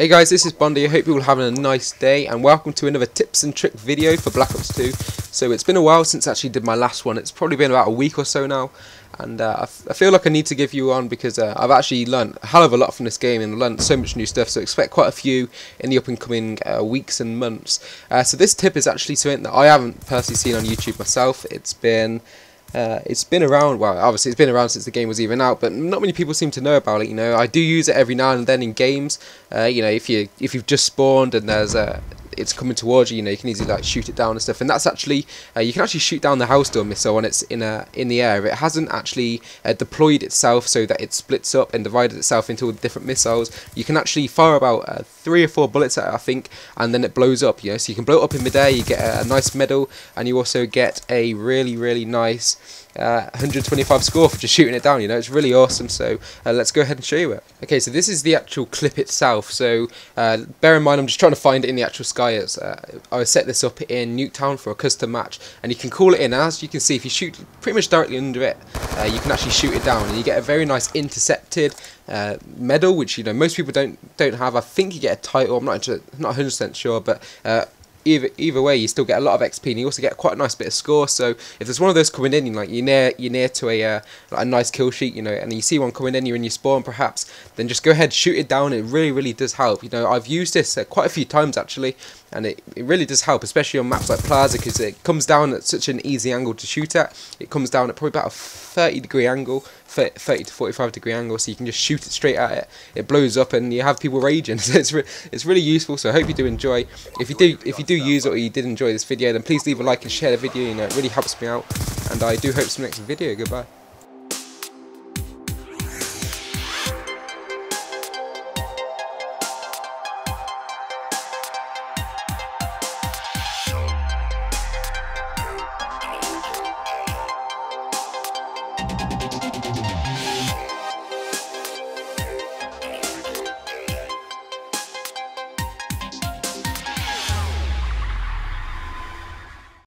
Hey guys, this is Bondie. I hope you're all having a nice day and welcome to another tips and trick video for Black Ops 2. So it's been a while since I actually did my last one. It's probably been about a week or so now and uh, I, feel like I need to give you one because uh, I've actually learned a hell of a lot from this game and learned so much new stuff so expect quite a few in the up and coming uh, weeks and months. Uh, so this tip is actually something that I haven't personally seen on YouTube myself. It's been uh, it's been around, well, obviously it's been around since the game was even out, but not many people seem to know about it. You know, I do use it every now and then in games. Uh, you know, if you if you've just spawned and there's a it's coming towards you, you know, you can easily like shoot it down and stuff. And that's actually uh, you can actually shoot down the Hellstorm missile when it's in a in the air. It hasn't actually uh, deployed itself so that it splits up and divided itself into all the different missiles. You can actually fire about uh, three or four bullets at it, I think, and then it blows up. You know, so you can blow it up in midair. You get a, a nice medal, and you also get a really really nice. Uh, 125 score for just shooting it down you know it's really awesome so uh, let's go ahead and show you it okay so this is the actual clip itself so uh, bear in mind I'm just trying to find it in the actual sky uh, I set this up in Nuketown for a custom match and you can call it in. As you can see if you shoot pretty much directly under it uh, you can actually shoot it down and you get a very nice intercepted uh, medal which you know most people don't don't have. I think you get a title. I'm not not 100% sure but either either way, you still get a lot of XP, and you also get quite a nice bit of score. So if there's one of those coming in, like you're near you're near to a uh, like a nice kill sheet, you know, and you see one coming in, you're in your spawn perhaps, then just go ahead shoot it down. It really really does help. You know, I've used this uh, quite a few times actually, and it, it really does help, especially on maps like Plaza, because it comes down at such an easy angle to shoot at. It comes down at probably about a 30 degree angle, 30 to 45 degree angle, so you can just shoot it straight at it. It blows up, and you have people raging. So it's re it's really useful. So I hope you do enjoy. If you do if you do use it or you did enjoy this video, then please leave a like and share the video. You know, it really helps me out. And I do hope you next video. Goodbye.